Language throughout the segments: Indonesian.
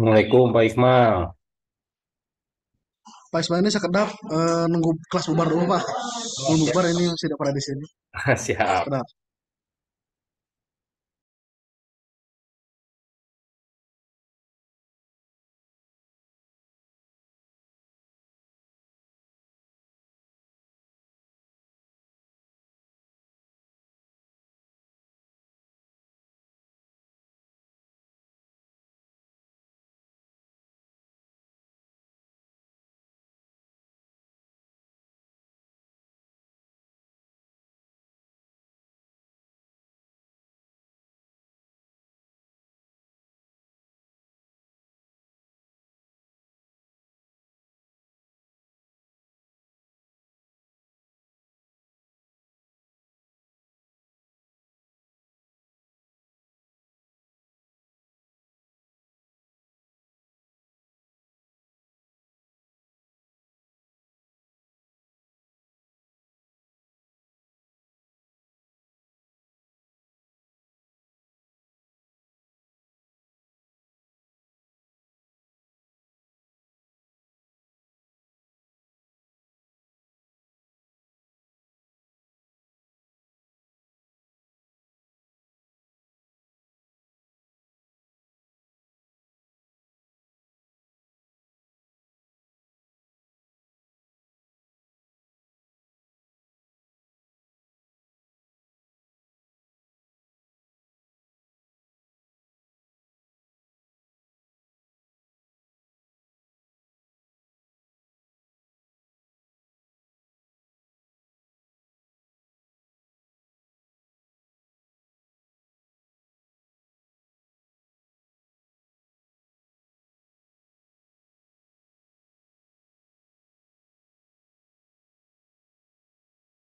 Assalamualaikum Pak Iqmal. Pak Ismail ini sekedap eh, nunggu kelas bubar dulu Pak. Belum bubar ini sudah pada di sini. Siap. Sekedap.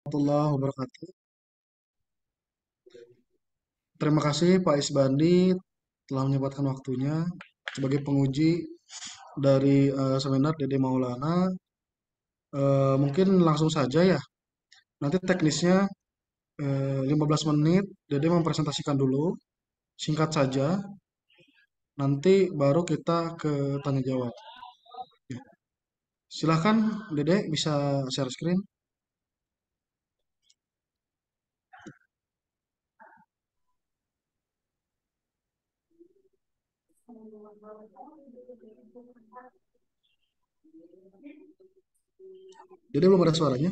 Warahmatullahi wabarakatuh. Terima kasih Pak Isbandi telah menyempatkan waktunya sebagai penguji dari eh, seminar Dede Maulana. Eh, mungkin langsung saja ya. Nanti teknisnya eh, 15 menit Dede mempresentasikan dulu, singkat saja. Nanti baru kita ke tanya jawab. Ya. Silahkan Dede bisa share screen. Dede belum ada suaranya.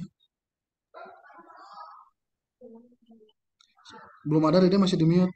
Belum ada Dede masih di mute.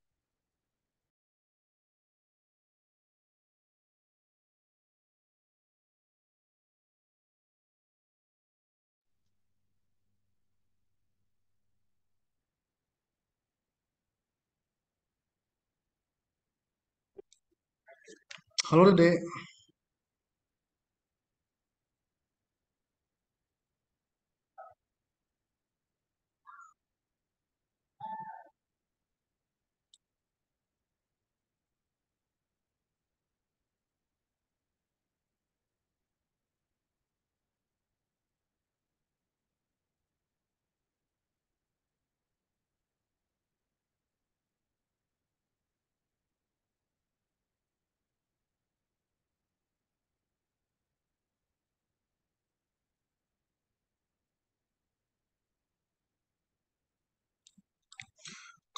Halo Dede.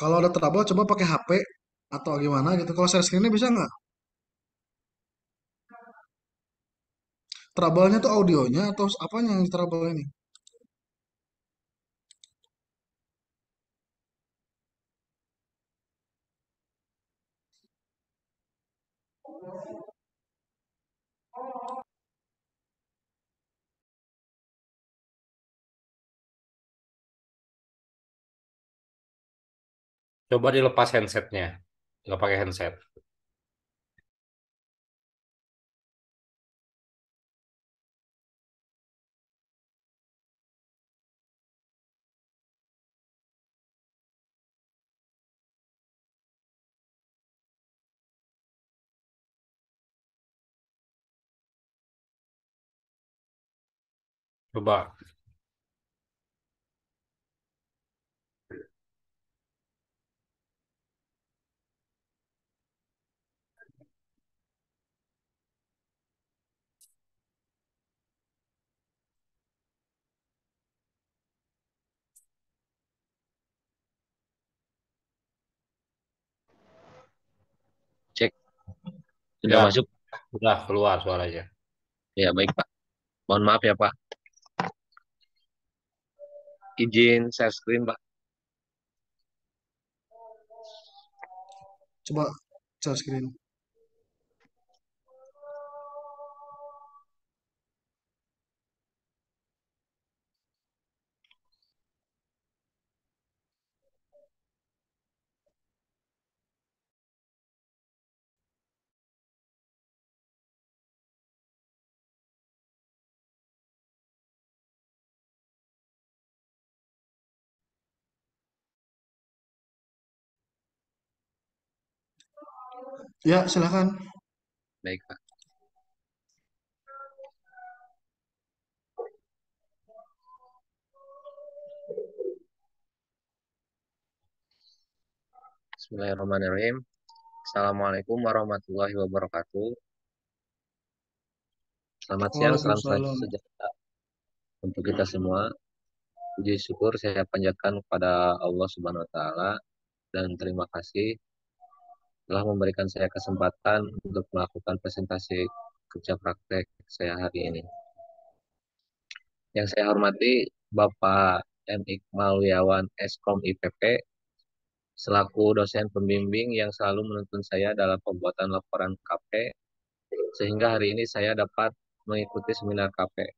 Kalau ada trouble coba pakai HP atau gimana gitu. Kalau share screen-nya bisa nggak? Trouble-nya tuh audionya atau apanya yang trouble ini? Coba dilepas handsetnya. Nggak pakai handset. Coba Sudah Ya. masuk? Udah keluar suaranya. Ya, baik, Pak. Mohon maaf ya, Pak. Izin share screen, Pak. Coba share screen. Ya, silakan. Baik, Pak. Bismillahirrahmanirrahim. Assalamualaikum warahmatullahi wabarakatuh. Selamat siang, salam sejahtera untuk kita semua. Puji syukur saya panjatkan kepada Allah Subhanahu wa taala dan terima kasih telah memberikan saya kesempatan untuk melakukan presentasi kerja praktek saya hari ini. Yang saya hormati Bapak M. Iqbal Wiawan Eskom IPP selaku dosen pembimbing yang selalu menuntun saya dalam pembuatan laporan KP sehingga hari ini saya dapat mengikuti seminar KP.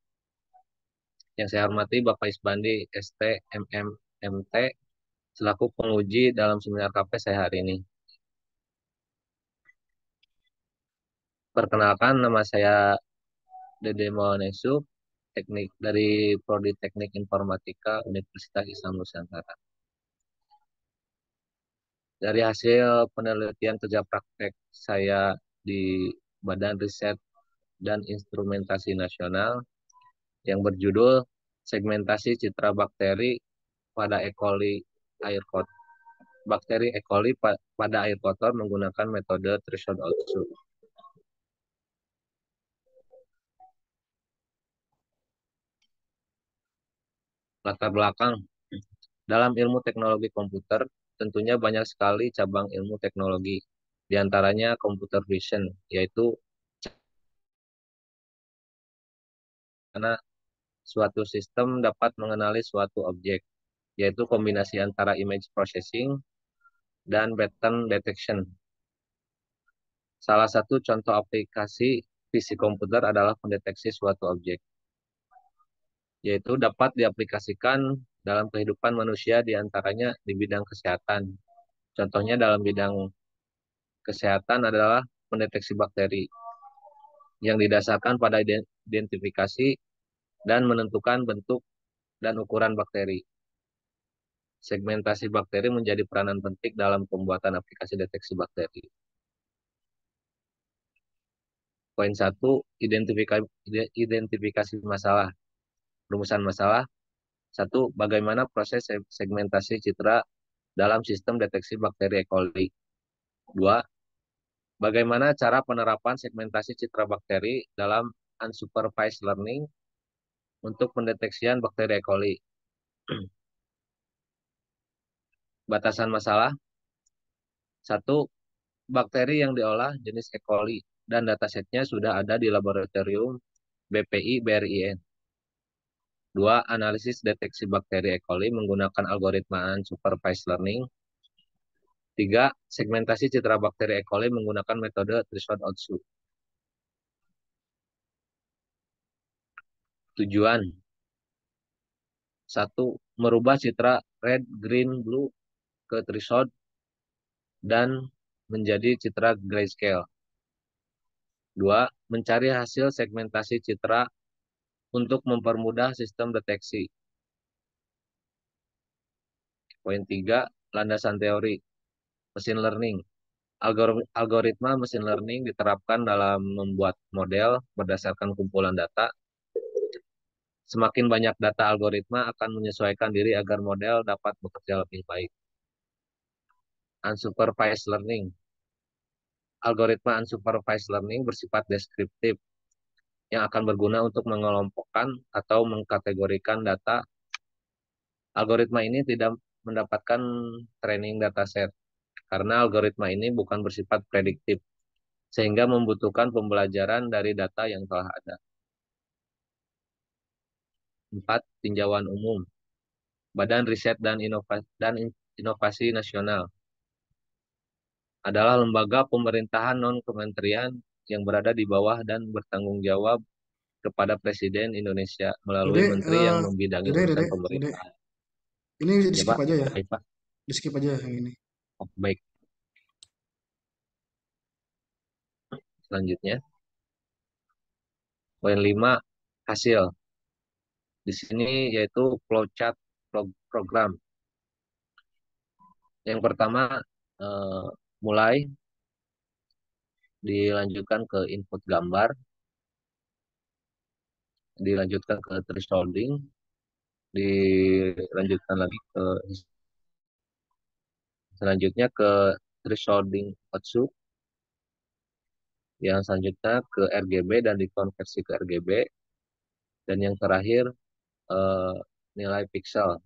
Yang saya hormati Bapak Isbandi ST MM MT selaku penguji dalam seminar KP saya hari ini. Perkenalkan nama saya Dede Mawanesu, teknik dari Prodi Teknik Informatika Universitas Islam Nusantara. Dari hasil penelitian kerja praktek saya di Badan Riset dan Instrumentasi Nasional yang berjudul Segmentasi Citra Bakteri pada E. coli air kotor. Bakteri E. coli pada air kotor menggunakan metode threshold output. Latar belakang dalam ilmu teknologi komputer tentunya banyak sekali cabang ilmu teknologi, di antaranya computer vision, yaitu karena suatu sistem dapat mengenali suatu objek, yaitu kombinasi antara image processing dan pattern detection. Salah satu contoh aplikasi fisik komputer adalah mendeteksi suatu objek, yaitu dapat diaplikasikan dalam kehidupan manusia di antaranya di bidang kesehatan. Contohnya dalam bidang kesehatan adalah mendeteksi bakteri yang didasarkan pada identifikasi dan menentukan bentuk dan ukuran bakteri. Segmentasi bakteri menjadi peranan penting dalam pembuatan aplikasi deteksi bakteri. Poin satu, identifikasi, identifikasi masalah. Rumusan masalah. Satu, bagaimana proses segmentasi citra dalam sistem deteksi bakteri E. coli. Dua, bagaimana cara penerapan segmentasi citra bakteri dalam unsupervised learning untuk pendeteksian bakteri E. coli. Batasan masalah. Satu, bakteri yang diolah jenis E. coli dan datasetnya sudah ada di laboratorium BPI BRIN. Dua, analisis deteksi bakteri E. coli menggunakan algoritma unsupervised learning. Tiga, segmentasi citra bakteri E. coli menggunakan metode threshold output. Tujuan. Satu, merubah citra red, green, blue ke threshold dan menjadi citra grayscale. Dua, mencari hasil segmentasi citra untuk mempermudah sistem deteksi. Poin tiga, landasan teori mesin learning. Algoritma mesin learning diterapkan dalam membuat model berdasarkan kumpulan data Semakin banyak data algoritma akan menyesuaikan diri agar model dapat bekerja lebih baik. Unsupervised learning. Algoritma unsupervised learning bersifat deskriptif yang akan berguna untuk mengelompokkan atau mengkategorikan data. Algoritma ini tidak mendapatkan training dataset karena algoritma ini bukan bersifat prediktif sehingga membutuhkan pembelajaran dari data yang telah ada. 4. Tinjauan umum. Badan Riset dan Inovasi, dan Inovasi Nasional adalah lembaga pemerintahan non-kementerian yang berada di bawah dan bertanggung jawab kepada Presiden Indonesia melalui Dede, menteri yang eh, membidangi Dede, urusan Dede, Dede. pemerintahan. Ini di Ya, skip Pak. aja ya. Baik, Pak. Di skip aja yang ini. Oh, baik. Selanjutnya, poin 5 hasil. Di sini yaitu flowchart pro- program. Yang pertama eh, mulai dilanjutkan ke input gambar, dilanjutkan ke thresholding, dilanjutkan lagi ke selanjutnya ke thresholding output, yang selanjutnya ke RGB dan dikonversi ke RGB, dan yang terakhir eh, nilai pixel.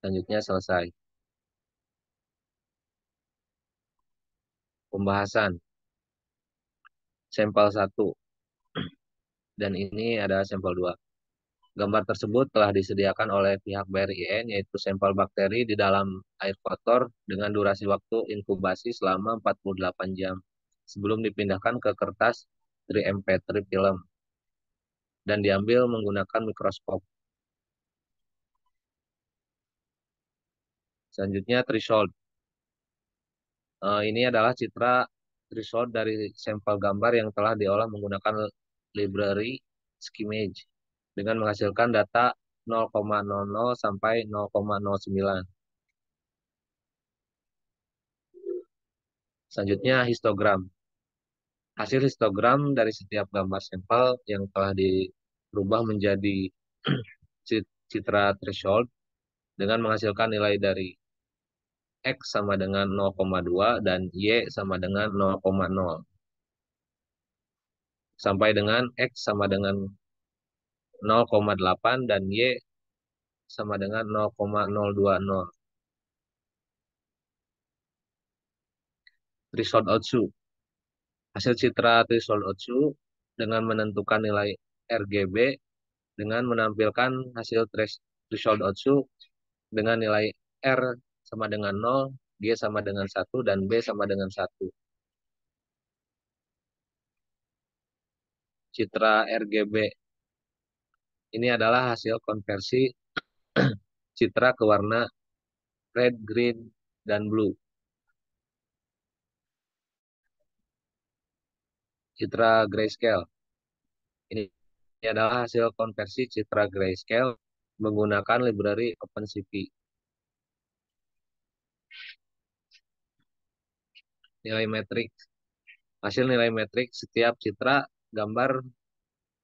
Selanjutnya selesai. Pembahasan sampel 1 dan ini ada sampel 2. Gambar tersebut telah disediakan oleh pihak BRIN yaitu sampel bakteri di dalam air kotor dengan durasi waktu inkubasi selama 48 jam sebelum dipindahkan ke kertas 3MP3 film dan diambil menggunakan mikroskop. Selanjutnya threshold. Eh, ini adalah citra threshold dari sampel gambar yang telah diolah menggunakan library Skimage dengan menghasilkan data 0,00 sampai 0,09. Selanjutnya histogram. Hasil histogram dari setiap gambar sampel yang telah dirubah menjadi citra threshold dengan menghasilkan nilai dari X sama dengan 0,2 dan Y sama dengan 0,0. Sampai dengan X sama dengan 0,8 dan Y sama dengan 0,020. Threshold output. Hasil citra threshold output dengan menentukan nilai RGB dengan menampilkan hasil threshold output dengan nilai R sama dengan 0, G sama dengan 1, dan B sama dengan 1. Citra RGB ini adalah hasil konversi citra ke warna red, green, dan blue. Citra grayscale. Ini adalah hasil konversi citra grayscale menggunakan library OpenCV. Nilai metrik. Hasil nilai metrik setiap citra gambar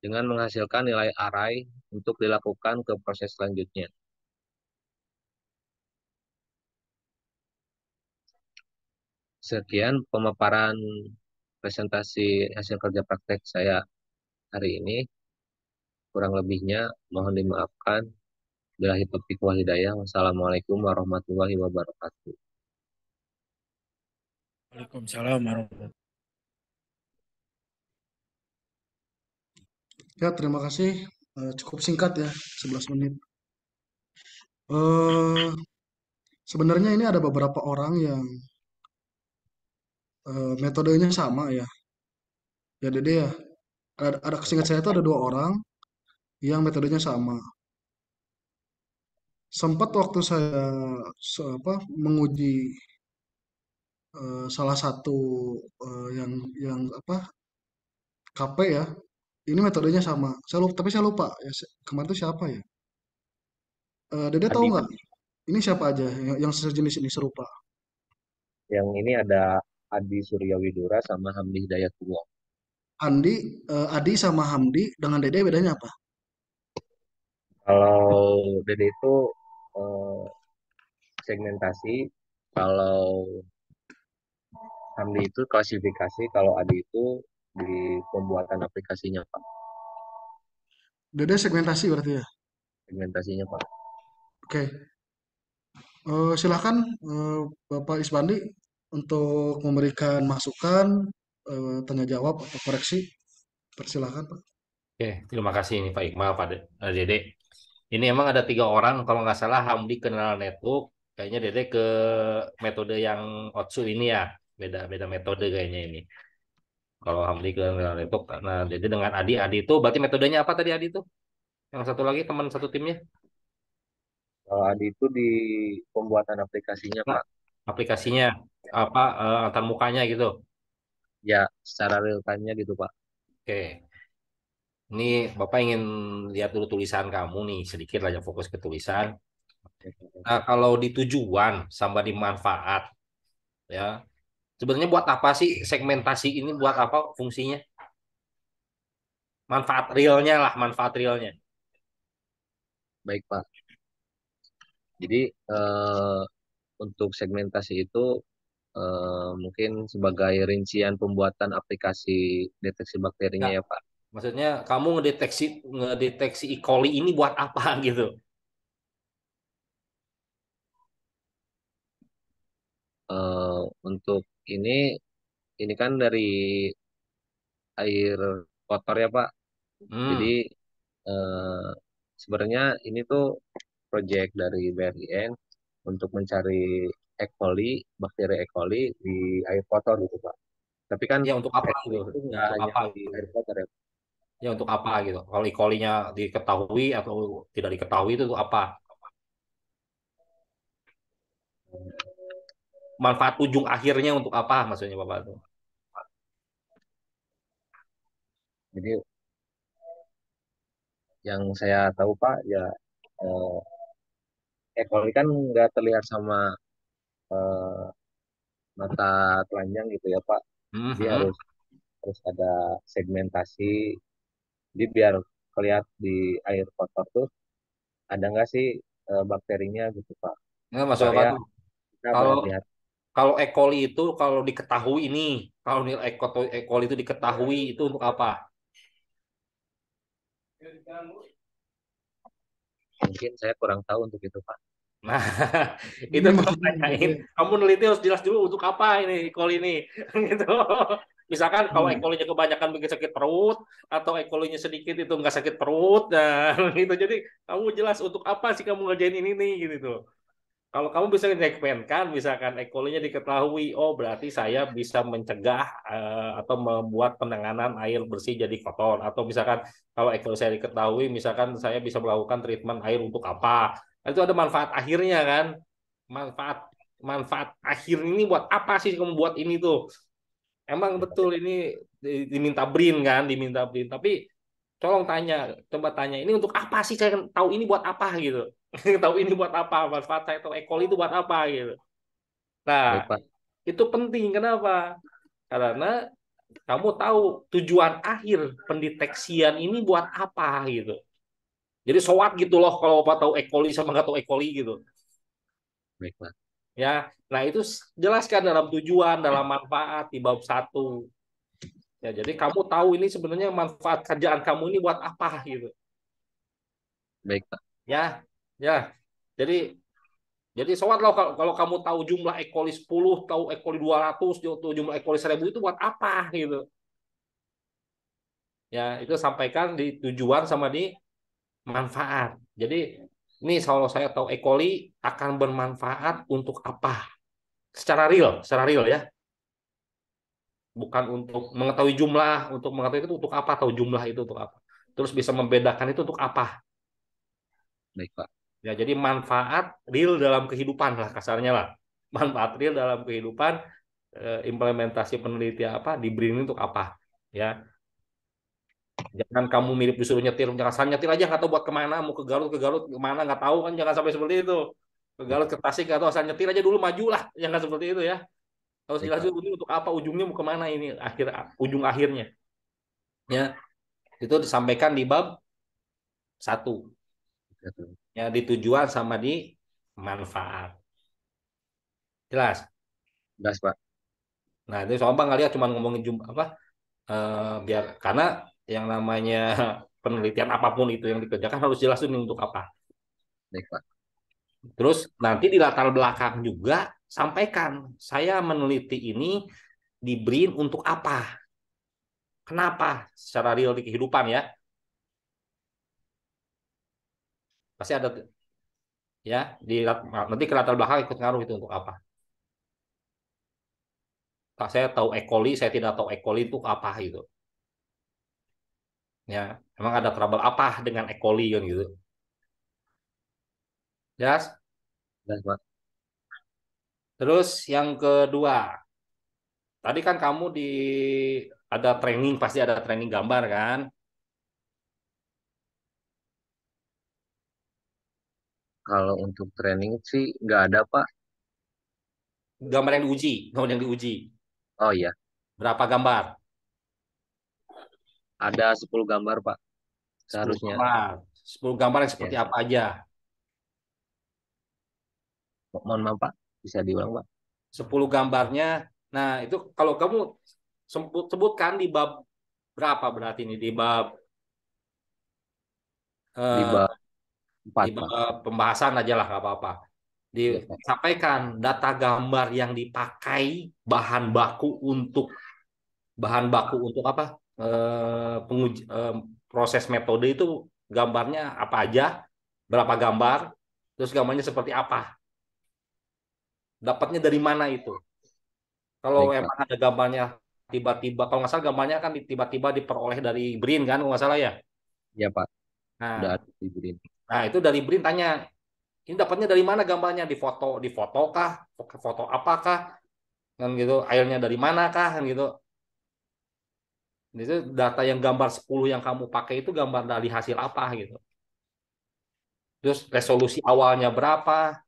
dengan menghasilkan nilai array untuk dilakukan ke proses selanjutnya. Sekian pemaparan presentasi hasil kerja praktek saya hari ini. Kurang lebihnya mohon dimaafkan. Bilahi taufiq wal hidayah. Wassalamualaikum warahmatullahi wabarakatuh. Waalaikumsalam warahmatullahi Ya, terima kasih. Eh, cukup singkat ya, 11 menit. Eh, sebenarnya ini ada beberapa orang yang eh, metodenya sama ya. Ya, Dede ya. Ada, ada seingat saya itu ada dua orang yang metodenya sama. Sempat waktu saya apa, menguji eh, salah satu eh, yang yang apa KP ya, ini metodenya sama. Saya lupa, tapi saya lupa ya kemarin itu siapa ya? Eh, Dede tahu nggak? Ini siapa aja yang, yang sejenis ini serupa? yang ini ada Adi Surya Widura sama Hamdi Hidayatullah. Andi, eh, Adi sama Hamdi dengan Dede bedanya apa? Kalau Dede itu eh, segmentasi, kalau Hamdi itu klasifikasi, kalau Adi itu di pembuatan aplikasinya Pak, Dede segmentasi berarti ya. segmentasinya Pak. Oke, Eh, silakan eh, Bapak Isbandi untuk memberikan masukan, eh, tanya jawab atau koreksi. Persilakan Pak. Oke, terima kasih ini Pak Iqbal, Pak De- Dede. Ini emang ada tiga orang, kalau nggak salah Hamdi kenal network, kayaknya Dede ke metode yang Otsu ini ya, beda beda metode kayaknya ini. Kalau Hamdi ke network, nah Dede dengan Adi, Adi itu berarti metodenya apa tadi Adi itu? Yang satu lagi teman satu timnya? Kalau Adi itu di pembuatan aplikasinya Nah, Pak, aplikasinya apa eh, antar mukanya gitu. ya secara real time-nya gitu Pak. Oke. Ini Bapak ingin lihat dulu tulisan kamu nih, sedikit aja fokus ke tulisan. Nah, kalau di tujuan sama di manfaat, ya, sebenarnya buat apa sih segmentasi ini? Buat apa fungsinya? Manfaat realnya lah, manfaat realnya. Baik Pak. Jadi eh, untuk segmentasi itu eh, mungkin sebagai rincian pembuatan aplikasi deteksi bakterinya Nah, ya Pak. maksudnya kamu ngedeteksi ngedeteksi E. coli ini buat apa gitu? Eh, untuk ini ini kan dari air kotor ya Pak. Jadi Hmm, eh, sebenarnya ini tuh proyek dari BRIN untuk mencari E. coli, bakteri E. coli di air kotor gitu Pak. Tapi kan ya untuk apa gitu? itu Untuk apa di air kotor ya. Ya untuk apa gitu? Kalau E. coli-nya diketahui atau tidak diketahui itu apa? Manfaat ujung akhirnya untuk apa maksudnya Bapak itu? Jadi yang saya tahu Pak ya eh, E. coli kan nggak terlihat sama eh, mata telanjang gitu ya Pak. Jadi Mhm. harus harus ada segmentasi. Jadi biar kelihatan di air kotor tuh ada nggak sih eh, bakterinya gitu Pak. Supaya tuh kita kalau. Kalau E. coli itu kalau diketahui ini, kalau nilai E. coli E. coli itu diketahui itu untuk apa? Mungkin saya kurang tahu untuk itu Pak. Nah, itu maksudnya tanyain, kamu neliti harus jelas dulu untuk apa ini E. coli ini, gitu. Misalkan kalau E. Hmm. coli-nya kebanyakan bikin sakit perut, atau E. coli-nya sedikit itu nggak sakit perut, nah gitu. Jadi kamu jelas untuk apa sih kamu ngerjain ini nih, gitu tuh. Kalau kamu bisa segmenkan, misalkan E. coli-nya diketahui, oh berarti saya bisa mencegah eh, atau membuat penanganan air bersih jadi kotor. Atau misalkan kalau E. coli saya diketahui, misalkan saya bisa melakukan treatment air untuk apa. Itu ada manfaat akhirnya kan. Manfaat manfaat akhir ini buat apa sih kamu buat ini tuh? Emang betul ini di- diminta BRIN kan, diminta BRIN. Tapi tolong tanya, coba tanya ini untuk apa sih saya tahu ini buat apa gitu. tahu ini buat apa, manfaat saya tahu E. coli itu buat apa gitu. Nah, Baik itu penting kenapa? Karena kamu tahu tujuan akhir pendeteksian ini buat apa gitu. Jadi soat gitu loh kalau Bapak tahu E. coli sama nggak tahu E. coli gitu. Baik. Ya, nah itu jelaskan dalam tujuan, dalam manfaat di bab satu. Ya, jadi kamu tahu ini sebenarnya manfaat kerjaan kamu ini buat apa gitu. Baik Pak. Ya, ya. Jadi jadi soal loh kalau, kalau kamu tahu jumlah E. coli 10, tahu E. coli 200, tahu jumlah E. coli 1000 itu buat apa gitu. Ya, itu sampaikan di tujuan sama di manfaat. Jadi ini kalau saya tahu E. coli akan bermanfaat untuk apa? Secara real, secara real ya. Bukan untuk mengetahui jumlah, untuk mengetahui itu untuk apa, tahu jumlah itu untuk apa. Terus bisa membedakan itu untuk apa. Baik Pak. Ya, jadi manfaat real dalam kehidupan lah kasarnya lah. Manfaat real dalam kehidupan eh, implementasi penelitian apa di BRIN untuk apa ya. Jangan kamu mirip disuruh nyetir, jangan asal nyetir aja nggak tahu buat ke mana, mau ke Garut ke Garut ke mana nggak tahu kan jangan sampai seperti itu. Ke Garut ke Tasik tahu asal nyetir aja dulu maju lah, jangan seperti itu ya. Harus jelas Pak. dulu ini untuk apa ujungnya mau ke mana ini akhir ujung akhirnya. Ya, itu disampaikan di bab satu. Ya, di tujuan sama di manfaat. Jelas. Jelas, Pak. Nah, itu soal bang lihat cuma ngomongin jumlah apa eh, biar karena yang namanya penelitian apa pun itu yang dikerjakan harus jelas ini untuk apa. Baik, Pak. Terus nanti di latar belakang juga sampaikan saya meneliti ini di BRIN untuk apa? Kenapa? Secara real di kehidupan ya. Pasti ada ya di nanti ke latar belakang ikut ngaruh itu untuk apa? Pak saya tahu E. coli, saya tidak tahu E. coli itu apa gitu. Ya, emang ada trouble apa dengan E. coli kan gitu. Jelas? Jelas, Pak. Terus yang kedua, tadi kan kamu di ada training, pasti ada training gambar kan? Kalau untuk training sih nggak ada, Pak. Gambar yang diuji, gambar yang diuji. Oh iya, Berapa gambar? ada 10 gambar, Pak. 10 Seharusnya. gambar. 10 gambar yang seperti Ya. apa aja? Mohon maaf, Pak. Bisa diulang, Pak. 10 gambarnya. Nah, itu kalau kamu sebut sebutkan di bab berapa berarti ini di bab Di eh, bab 4, di Pak. bab pembahasan aja lah nggak apa-apa. Disampaikan data gambar yang dipakai bahan baku untuk bahan baku untuk apa? Eh, penguji eh, proses metode itu gambarnya apa aja? Berapa gambar? Terus gambarnya seperti apa? Dapatnya dari mana itu? Kalau Baik, emang ada gambarnya tiba-tiba, kalau nggak salah gambarnya kan tiba-tiba diperoleh dari BRIN kan, kalau nggak salah ya. Iya, Pak. Nah, Udah ada di Brin. nah itu dari BRIN tanya, ini dapatnya dari mana gambarnya? Di foto, di foto kah? Foto apakah? Kan gitu, airnya dari mana kah? Kan gitu. Itu data yang gambar 10 yang kamu pakai itu gambar dari hasil apa gitu. Terus resolusi awalnya berapa?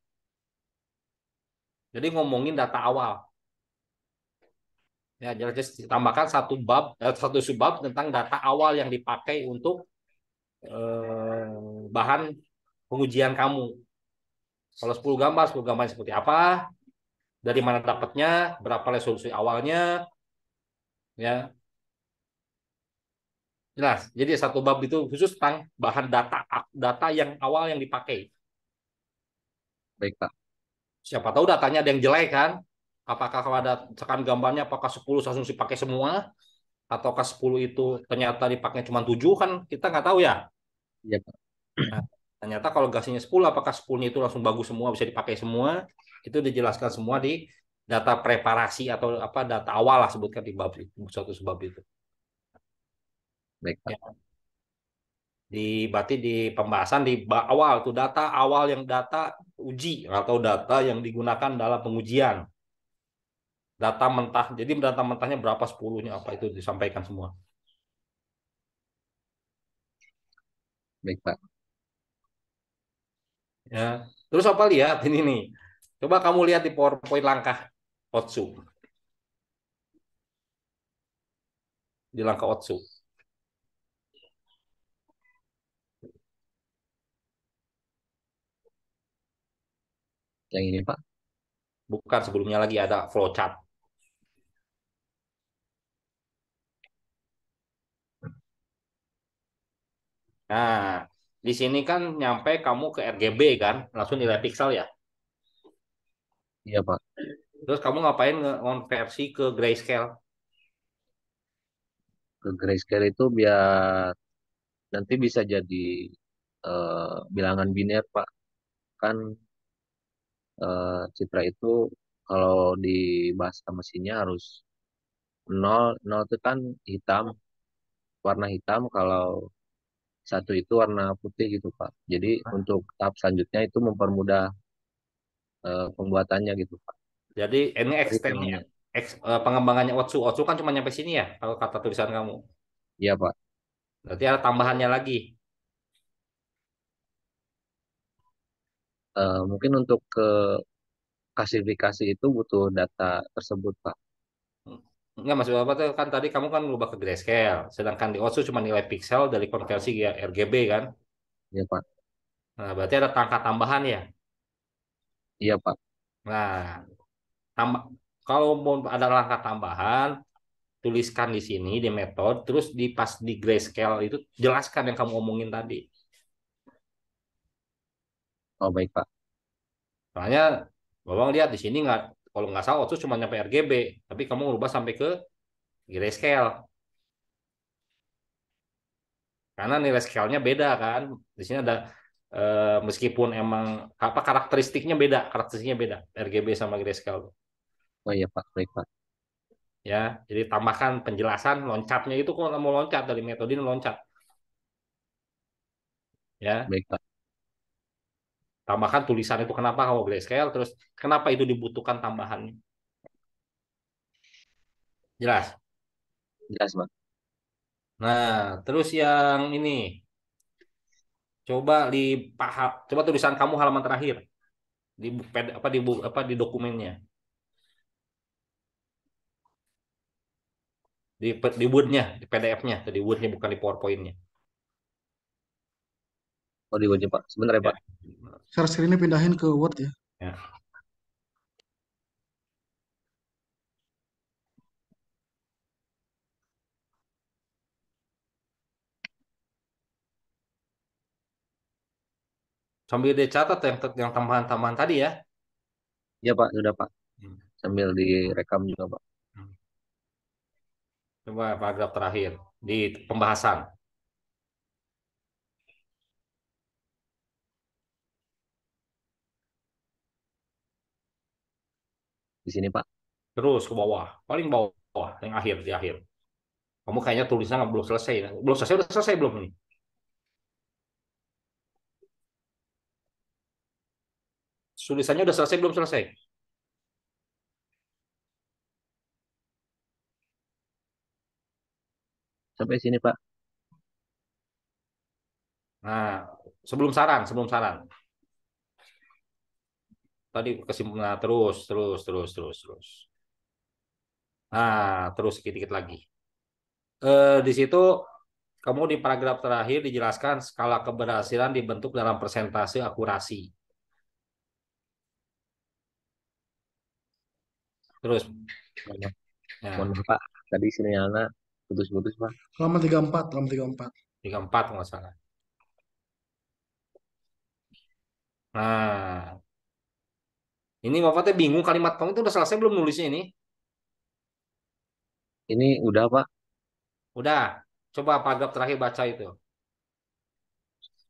Jadi ngomongin data awal. Ya, jadi tambahkan satu bab, eh, satu subbab tentang data awal yang dipakai untuk eh, bahan pengujian kamu. Kalau 10 gambar, 10 gambar seperti apa? Dari mana dapatnya? Berapa resolusi awalnya? Ya. Jelas. Jadi satu bab itu khusus tentang bahan data data yang awal yang dipakai. Baik, Pak. Siapa tahu datanya ada yang jelek kan? Apakah kalau ada misalkan gambarnya apakah 10 langsung dipakai semua? Ataukah 10 itu ternyata dipakai cuma 7 kan kita nggak tahu ya. Iya, Pak. Ternyata kalau gasnya 10 apakah 10-nya itu langsung bagus semua bisa dipakai semua? Itu dijelaskan semua di data preparasi atau apa data awal lah sebutkan di bab itu, suatu sebab itu. Baik, Pak. Ya. Di berarti di pembahasan di awal tuh data awal yang data uji atau data yang digunakan dalam pengujian. Data mentah. Jadi data mentahnya berapa 10-nya apa itu disampaikan semua. Baik, Pak. Ya. Terus apa lihat ini nih. Coba kamu lihat di PowerPoint langkah Otsu. Di langkah Otsu. Yang ini, Pak. Bukan sebelumnya lagi ada flowchart. Nah, di sini kan nyampe kamu ke RGB kan, langsung nilai pixel ya. Iya, Pak. Terus kamu ngapain ngonversi ke grayscale? Ke grayscale itu biar nanti bisa jadi eh, bilangan biner, Pak. Kan eh, citra itu kalau di bahasa mesinnya harus nol, nol itu kan hitam, warna hitam. Kalau satu itu warna putih gitu, Pak. Jadi untuk tahap selanjutnya itu mempermudah eh, pembuatannya gitu, Pak. Jadi ini extendnya, ex- eh, pengembangannya Otsu. Otsu kan cuma nyampe sini ya, kalau kata tulisan kamu. Iya, Pak. Berarti ada tambahannya lagi. Eh, mungkin untuk ke klasifikasi itu butuh data tersebut, Pak. Enggak maksud apa tuh kan tadi kamu kan berubah ke grayscale, sedangkan di OSU cuma nilai pixel dari konversi ya RGB kan. Iya Pak. Nah, berarti ada angka tambahan ya. Iya Pak. Nah, tambah kalau mau ada langkah tambahan, tuliskan di sini di metode, terus di pas di grayscale itu jelaskan yang kamu omongin tadi. Oh baik Pak. Soalnya Babang lihat di sini nggak, kalau nggak salah OSU cuma nyampe RGB, tapi kamu rubah sampai ke grayscale. Karena nilai scale-nya beda kan. Di sini ada eh, meskipun emang apa karakteristiknya beda, karakteristiknya beda RGB sama grayscale. Oh iya Pak. Baik Pak. Ya, jadi tambahkan penjelasan loncatnya itu kalau mau loncat dari metode ini loncat. Ya, Baik Pak. Tambahkan tulisan itu kenapa kamu grayscale, terus kenapa itu dibutuhkan tambahannya. Jelas. Jelas Pak. Nah, terus yang ini coba di paham, coba tulisan kamu halaman terakhir di apa di apa di dokumennya. Di di Word-nya, di PDF-nya, di Word-nya bukan di PowerPoint-nya. Oh di Pak. Sebentar ya Ya. Pak. Share screen-nya pindahin ke Word ya. Ya. Sambil dicatat yang yang tambahan-tambahan tadi ya. Iya Pak. Sudah Pak. Hmm. Sambil direkam juga Pak. Coba paragraf terakhir di pembahasan. Di sini Pak. Terus ke bawah, paling bawah, yang akhir di akhir. Kamu kayaknya tulisannya belum selesai. Belum selesai, udah selesai belum nih? Tulisannya udah selesai belum selesai? Sampai sini Pak. Nah, sebelum saran, sebelum saran. Tadi kesimpulan nah, terus, terus, terus, terus, terus. Nah, terus sedikit lagi. Eh, di situ kamu di paragraf terakhir dijelaskan skala keberhasilan dibentuk dalam persentase akurasi. Terus, ya, mohon Pak. Tadi sinyalnya putus-putus Pak. Halaman 34, halaman 34. tiga empat nggak salah. Nah, ini bapaknya bingung kalimat kamu itu udah selesai belum nulisnya ini? Ini udah Pak. Udah, coba paragraf terakhir baca itu.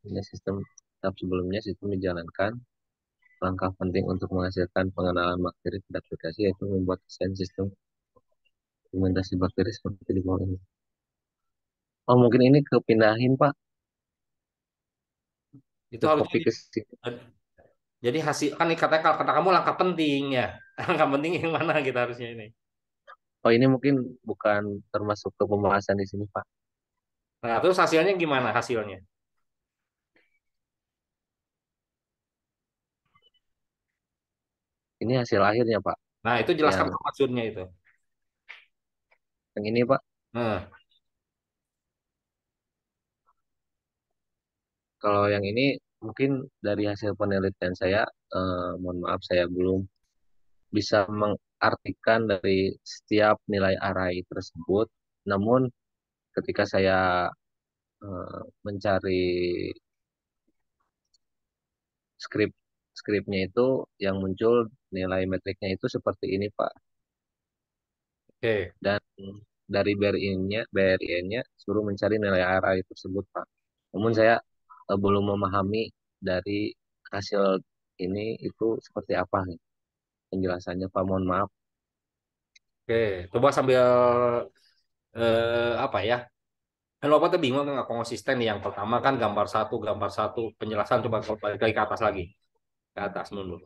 Ini sistem tahap sebelumnya sistem dijalankan. Langkah penting untuk menghasilkan pengenalan bakteri pada aplikasi yaitu membuat desain sistem implementasi bakteri seperti di bawah ini. Oh mungkin ini kepindahin Pak Itu harus copy ke sini. Jadi hasil kan katanya kalau kata kamu langkah penting ya. Langkah penting yang mana kita harusnya ini. Oh ini mungkin bukan termasuk ke pembahasan di sini Pak. Nah, terus hasilnya gimana hasilnya? Ini hasil akhirnya Pak. Nah, itu jelaskan Yang- maksudnya itu. Yang ini Pak. Nah, Kalau yang ini mungkin dari hasil penelitian saya, eh, mohon maaf saya belum bisa mengartikan dari setiap nilai array tersebut. Namun ketika saya eh, mencari skrip skripnya itu yang muncul nilai metriknya itu seperti ini Pak. oke. Dan dari BRI-nya BRI-nya suruh mencari nilai array tersebut Pak. Namun saya eh, belum memahami dari hasil ini itu seperti apa nih penjelasannya Pak. Mohon maaf. Oke, coba sambil eh, apa ya? Kan Bapak tuh bingung nggak konsisten. Yang pertama kan gambar satu, gambar satu, penjelasan coba balik ke atas lagi. Ke atas dulu.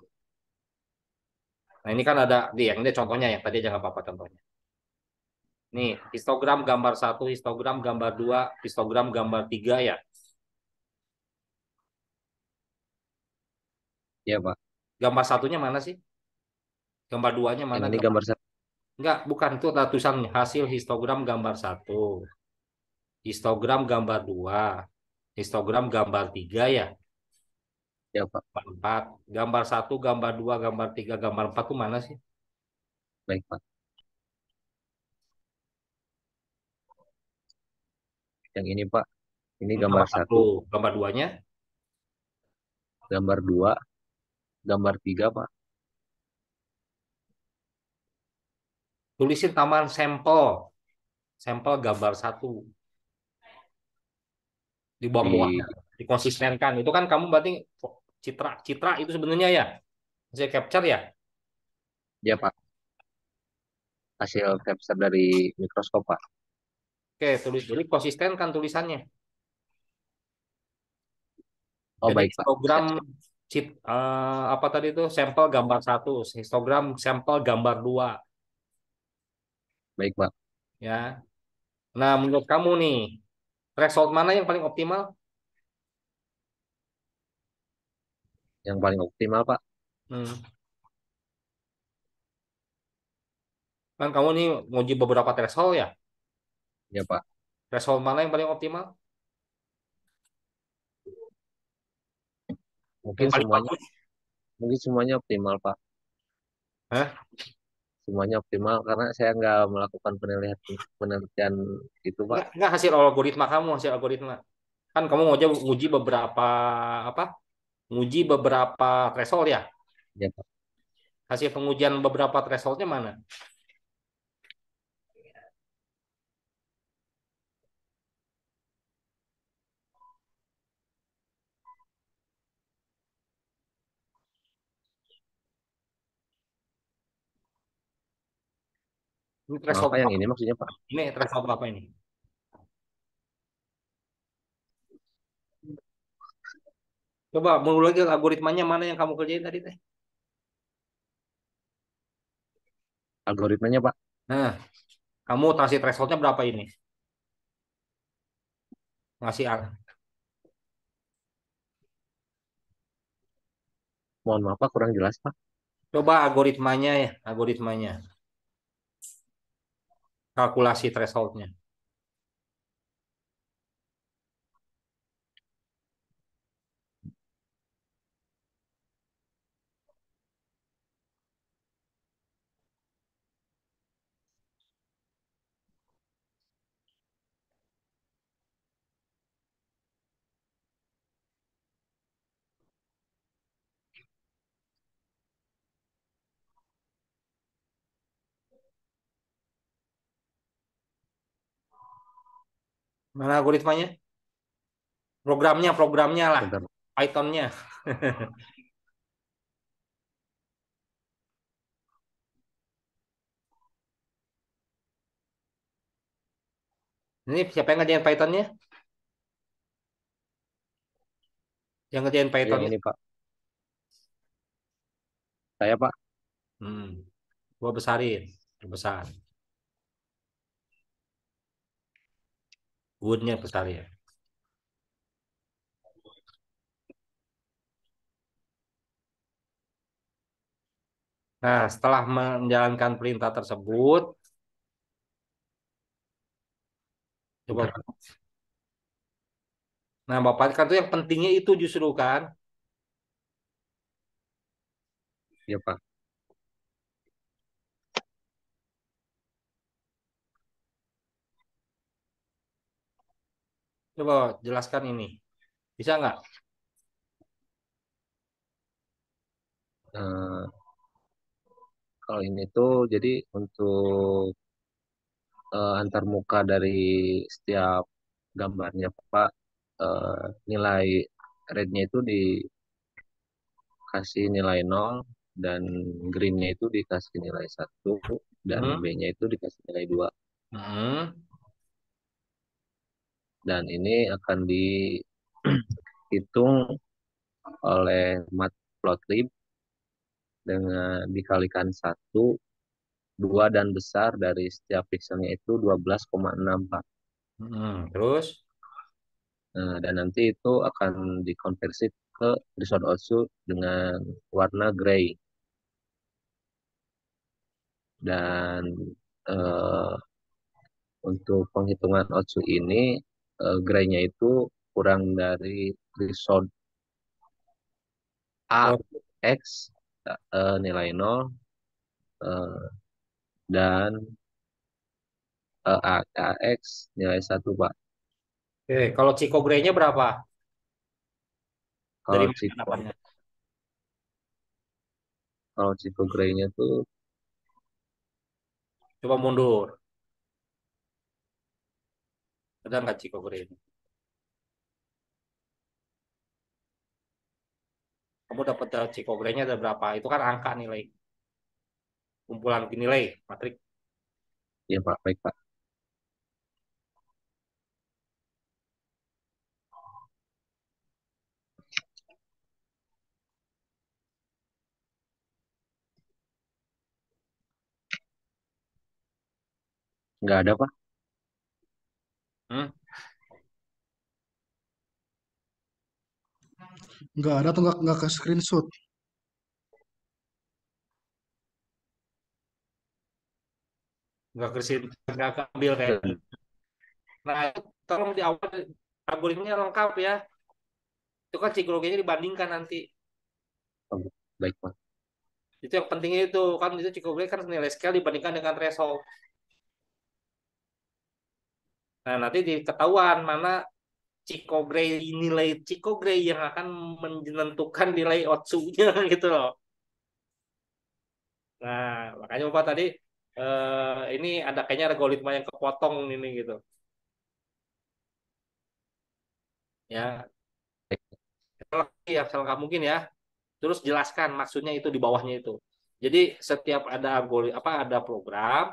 Nah, ini kan ada yang ini contohnya yang tadi aja nggak apa-apa contohnya. Nih, histogram gambar satu, histogram gambar dua, histogram gambar tiga ya. Ya Pak. Gambar satunya mana sih? Gambar duanya mana? Ini gambar satu. Enggak, bukan itu tulisannya hasil histogram gambar satu, histogram gambar dua, histogram gambar tiga ya, Ya Pak, gambar empat, gambar satu, gambar dua, gambar tiga, gambar empat tuh mana sih? baik Pak. Yang ini Pak, ini gambar satu, gambar duanya, gambar dua, gambar tiga Pak. tulisin taman sampel, sampel gambar satu. Di bawah Di, dikonsisten,kan. Itu kan kamu berarti citra citra itu sebenarnya ya? Saya capture ya? Ya Pak, hasil capture dari mikroskop Pak. oke tulis. Jadi konsisten kan tulisannya? Oh jadi baik Pak. histogram cit eh, apa tadi itu sampel gambar satu histogram sampel gambar dua Baik Pak. ya nah menurut kamu nih threshold mana yang paling optimal Yang paling optimal Pak. hmm. kan kamu nih nguji beberapa threshold ya Ya Pak. threshold mana yang paling optimal Mungkin yang paling semuanya bagus mungkin semuanya optimal Pak. Hah? Semuanya optimal karena saya nggak melakukan penelitian penelitian itu Pak. Enggak, enggak hasil algoritma kamu, hasil algoritma. Kan kamu nguji, nguji beberapa apa? Nguji beberapa threshold ya. Ya Pak. Hasil pengujian beberapa thresholdnya mana? Ini threshold Apa yang ini maksudnya Pak? Ini threshold apa ini? Coba mengulang lagi algoritmanya mana yang kamu kerjain tadi teh? Algoritmanya Pak. Nah, kamu kasih thresholdnya berapa ini? Ngasih al- Mohon maaf Pak kurang jelas Pak. Coba algoritmanya ya, algoritmanya. Kalkulasi thresholdnya. Mana algoritmanya? Programnya, programnya lah, Bentar. Pythonnya. Ini siapa yang ngerjain Pythonnya? Yang ngerjain Pythonnya? ini Pak. Saya Pak. Hmm. Gua besarin, besar. Woodnya besarin. Nah, setelah menjalankan perintah tersebut, coba. Nah, Bapak kan tuh yang pentingnya itu justru kan. Ya Pak. Coba jelaskan ini. Bisa nggak? Eh, kalau ini tuh jadi untuk eh, antar muka dari setiap gambarnya Pak eh, nilai rednya itu dikasih nilai 0 dan greennya itu dikasih nilai satu dan Hmm. B-nya itu dikasih nilai 2 Hmm. Dan ini akan dihitung oleh matplotlib dengan dikalikan satu dua dan besar dari setiap pixelnya itu 12,6 Pak. Hmm. Terus? Nah, dan nanti itu akan dikonversi ke result output dengan warna gray. dan eh, untuk penghitungan Otsu ini eh, gray-nya itu kurang dari threshold A Oh, X eh, nilai 0 eh, dan eh, A, AX nilai 1 Pak. Oke, kalau Chico Gray-nya berapa? Dari Kalau mana Chico, dapatnya? kalau Chico Gray-nya tuh Coba mundur. Ada nggak Chico Gray? Kamu dapat eh, Chico Gray-nya ada berapa? Itu kan angka nilai. Kumpulan nilai, matrik. ya Pak, baik Pak. Nggak ada Pak. Hmm? Nggak ada atau nggak nggak ke screenshot. Nggak kersin, nggak keambil kayak. Nah, itu tolong di awal algoritmanya lengkap ya. Itu kan psikologinya dibandingkan nanti. Oh, baik Pak. Itu yang pentingnya itu kan itu psikologi kan nilai scale dibandingkan dengan threshold. Nah, nanti diketahuan mana Chico Gray nilai Chico Gray yang akan menentukan nilai Otsu-nya gitu loh. Nah, makanya Bapak tadi eh, ini ada kayaknya algoritma yang kepotong ini gitu. Ya, ya selengkap mungkin ya. Terus jelaskan maksudnya itu di bawahnya itu. Jadi setiap ada algoritma apa ada program,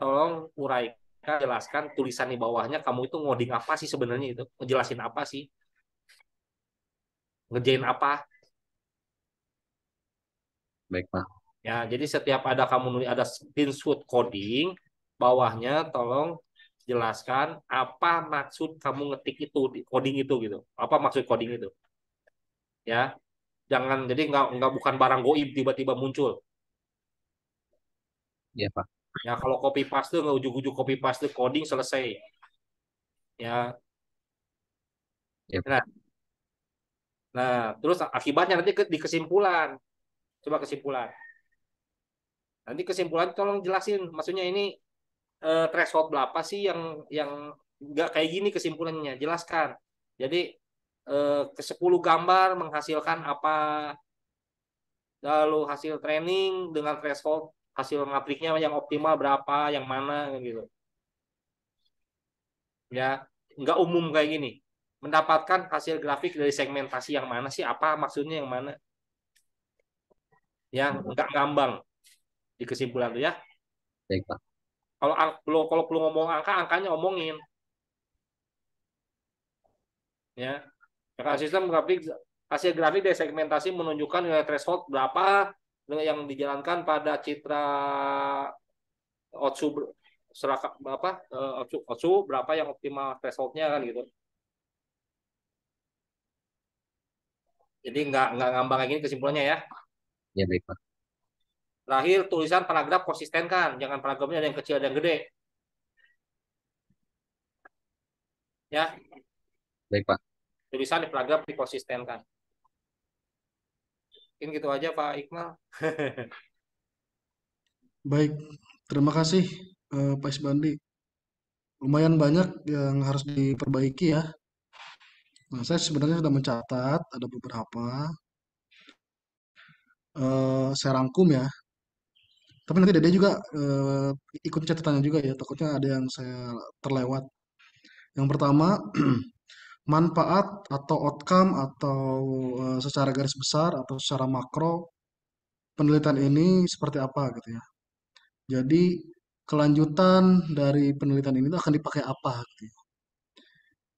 tolong uraikan, jelaskan tulisan di bawahnya kamu itu ngoding apa sih sebenarnya itu, ngejelasin apa sih, ngerjain apa. Baik Pak. Ya, jadi setiap ada kamu nulis ada screenshot coding, bawahnya tolong jelaskan apa maksud kamu ngetik itu di coding itu gitu. Apa maksud coding itu? Ya, jangan jadi nggak nggak bukan barang goib tiba-tiba muncul. Ya Pak. Ya, kalau copy paste nggak ujuk-ujuk copy paste coding selesai. Ya, Ya Pak. nah, nah terus akibatnya nanti ke, di kesimpulan. Coba kesimpulan. Nanti kesimpulan tolong jelasin. Maksudnya ini eh, threshold berapa sih yang yang nggak kayak gini kesimpulannya? Jelaskan. Jadi eh, ke 10 gambar menghasilkan apa? Lalu hasil training dengan threshold hasil matriknya yang optimal berapa, yang mana gitu. Ya, nggak umum kayak gini. Mendapatkan hasil grafik dari segmentasi yang mana sih? Apa maksudnya yang mana? Yang nggak ngambang di kesimpulan tuh ya. Baik Pak. Kalau perlu kalau perlu ngomong angka, angkanya omongin. Ya. Karena sistem grafik hasil grafik dari segmentasi menunjukkan nilai threshold berapa yang dijalankan pada citra Otsu ber- seraka apa eh, Otsu, Otsu berapa yang optimal thresholdnya kan gitu. Jadi nggak nggak ngambang kayak gini kesimpulannya ya. Ya baik Pak. Terakhir tulisan paragraf konsisten kan, jangan paragrafnya ada yang kecil ada yang gede. Ya, Baik Pak. tulisan di paragraf dikonsistenkan. Mungkin gitu aja Pak Iqmal. Baik, terima kasih eh, Pak Isbandi. Lumayan banyak yang harus diperbaiki ya. Nah, saya sebenarnya sudah mencatat ada beberapa. Eh, saya rangkum ya. Tapi nanti Dede juga eh, ikut catatannya juga ya. Takutnya ada yang saya terlewat. Yang pertama, manfaat atau outcome atau eh, secara garis besar atau secara makro penelitian ini seperti apa gitu ya. Jadi kelanjutan dari penelitian ini akan dipakai apa gitu ya.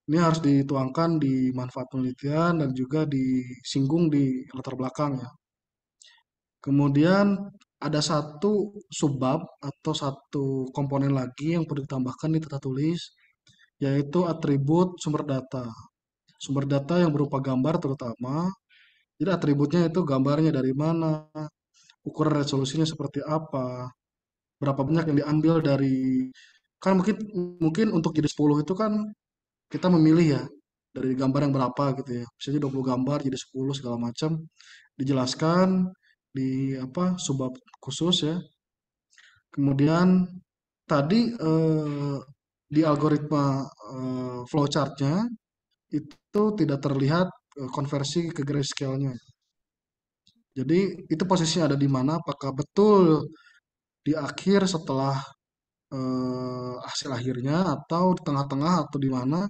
Ini harus dituangkan di manfaat penelitian dan juga disinggung di latar belakang ya. Kemudian ada satu subbab atau satu komponen lagi yang perlu ditambahkan di tata tulis, yaitu atribut sumber data. Sumber data yang berupa gambar terutama. Jadi atributnya itu gambarnya dari mana, ukuran resolusinya seperti apa, berapa banyak yang diambil dari kan mungkin mungkin untuk jadi 10 itu kan kita memilih ya dari gambar yang berapa gitu ya. Misalnya 20 gambar jadi 10 segala macam dijelaskan di apa subbab khusus ya. Kemudian tadi eh, di algoritma eh, flowchartnya itu tidak terlihat eh, konversi ke grayscale-nya. Jadi itu posisinya ada di mana? Apakah betul di akhir setelah eh, hasil akhirnya atau di tengah-tengah atau di mana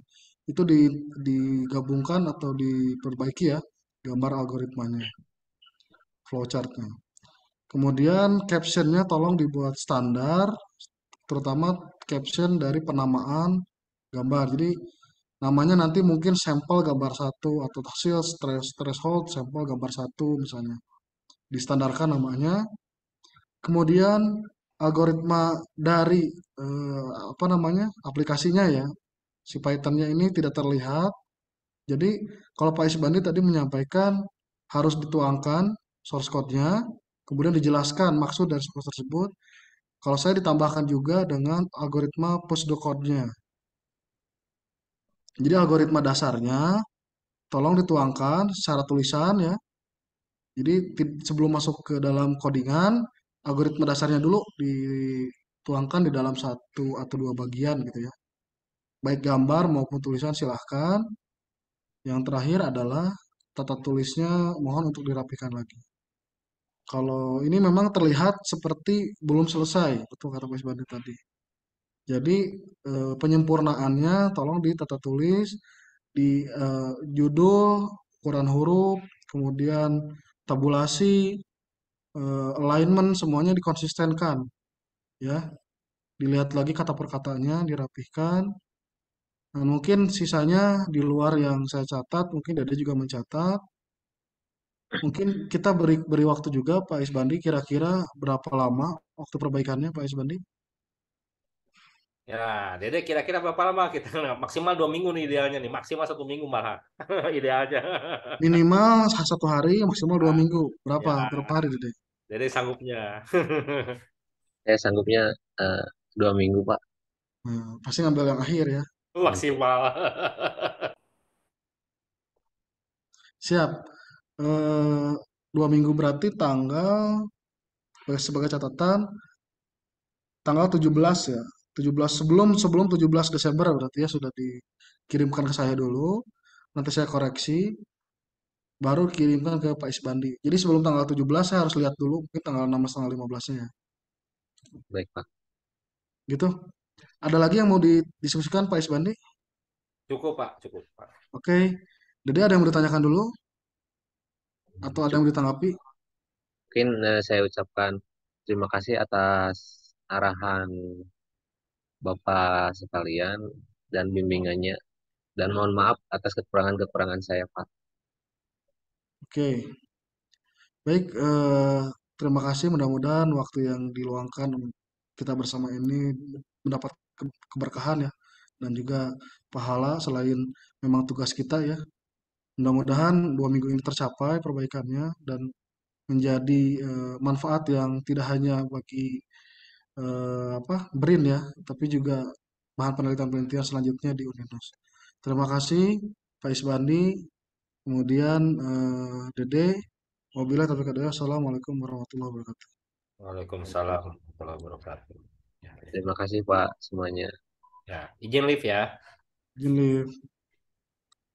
itu di, digabungkan atau diperbaiki ya gambar algoritmanya, flowchartnya. Kemudian captionnya tolong dibuat standar, terutama caption dari penamaan gambar. Jadi namanya nanti mungkin sampel gambar satu atau hasil threshold sampel gambar satu misalnya. Distandarkan namanya. Kemudian algoritma dari eh, apa namanya aplikasinya ya si Pythonnya ini tidak terlihat. Jadi kalau Pak Isbandi tadi menyampaikan harus dituangkan source code-nya, kemudian dijelaskan maksud dari source tersebut. Kalau saya ditambahkan juga dengan algoritma code-nya. Jadi algoritma dasarnya tolong dituangkan secara tulisan ya. Jadi sebelum masuk ke dalam codingan, algoritma dasarnya dulu dituangkan di dalam satu atau dua bagian gitu ya. Baik gambar maupun tulisan silahkan. Yang terakhir adalah tata tulisnya mohon untuk dirapikan lagi. Kalau ini memang terlihat seperti belum selesai, betul kata Mas Bandi tadi. Jadi eh, penyempurnaannya tolong di tata tulis, di eh, judul, ukuran huruf, kemudian tabulasi, eh, alignment semuanya dikonsistenkan, ya. Dilihat lagi kata per katanya, dirapihkan. Nah, mungkin sisanya di luar yang saya catat, mungkin Dede juga mencatat. Mungkin kita beri beri waktu juga Pak Isbandi kira-kira berapa lama waktu perbaikannya Pak Isbandi? Ya, Dede kira-kira berapa lama kita? Maksimal dua minggu nih idealnya nih, maksimal satu minggu malah idealnya. Minimal satu hari, maksimal dua Nah, minggu. Berapa? ya, Berapa hari Dede? Dede sanggupnya. Saya sanggupnya eh, dua minggu, Pak. Nah, pasti ngambil yang akhir ya. Maksimal. Siap. Eh, dua minggu berarti tanggal eh, sebagai catatan tanggal 17 ya. 17 sebelum sebelum 17 Desember berarti ya sudah dikirimkan ke saya dulu. Nanti saya koreksi baru kirimkan ke Pak Isbandi. Jadi sebelum tanggal 17 saya harus lihat dulu mungkin tanggal 16 tanggal 15-nya ya. Baik, Pak. Gitu. Ada lagi yang mau didiskusikan Pak Isbandi? Cukup, Pak, cukup, Pak. Oke. Jadi ada yang mau ditanyakan dulu? Atau ada yang ditanggapi? Mungkin eh, saya ucapkan terima kasih atas arahan Bapak sekalian dan bimbingannya. Dan mohon maaf atas kekurangan-kekurangan saya, Pak. Oke. Baik, eh, terima kasih. Mudah-mudahan waktu yang diluangkan kita bersama ini mendapat ke- keberkahan ya dan juga pahala selain memang tugas kita ya. Mudah-mudahan dua minggu ini tercapai perbaikannya dan menjadi eh, manfaat yang tidak hanya bagi eh, apa BRIN ya, tapi juga bahan penelitian-penelitian selanjutnya di Uninus. Terima kasih Pak Isbandi, kemudian eh, Dede. Wabillahi taufiq hidayah. Assalamualaikum warahmatullahi wabarakatuh. Waalaikumsalam warahmatullahi wabarakatuh. Ya, Terima kasih, Pak, semuanya. ya. izin live ya. Izin live.